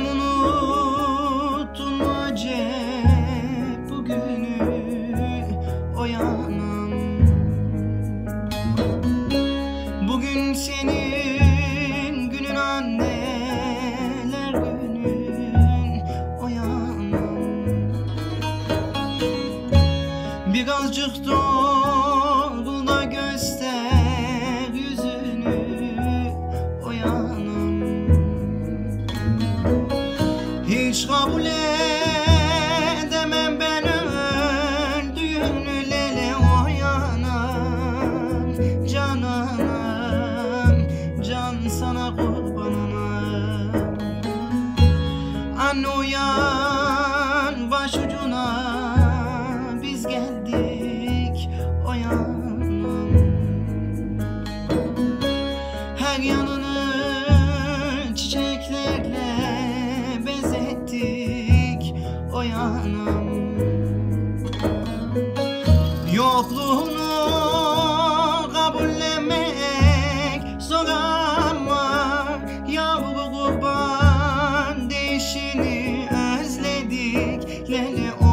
Bilmem unuttun mu acep bugünü Bugün senin günün anneler günün o yanım Bir doğ Kabul edemem ben öldüğünü lele oyanan Cananam, can sana kurbananam Anne uyan bezettik oyanım Yokluğunu kabullemek zor ama Yavru kurban değişini özledik. Lele oyanam